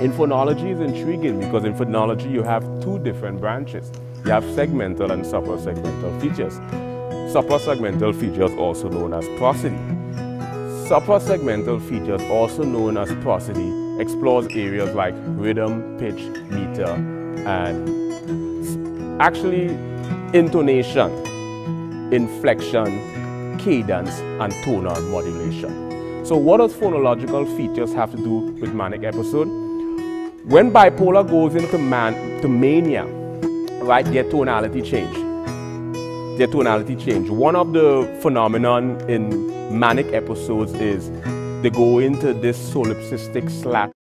In phonology is intriguing because in phonology you have two different branches. You have segmental and suprasegmental features. Suprasegmental features also known as prosody. Suprasegmental features also known as prosody explores areas like rhythm, pitch, meter, and actually intonation, inflection, cadence, and tonal modulation. So what does phonological features have to do with manic episode? When bipolar goes into man to mania, right, their tonality change. Their tonality change. One of the phenomenon in manic episodes is they go into this solipsistic slack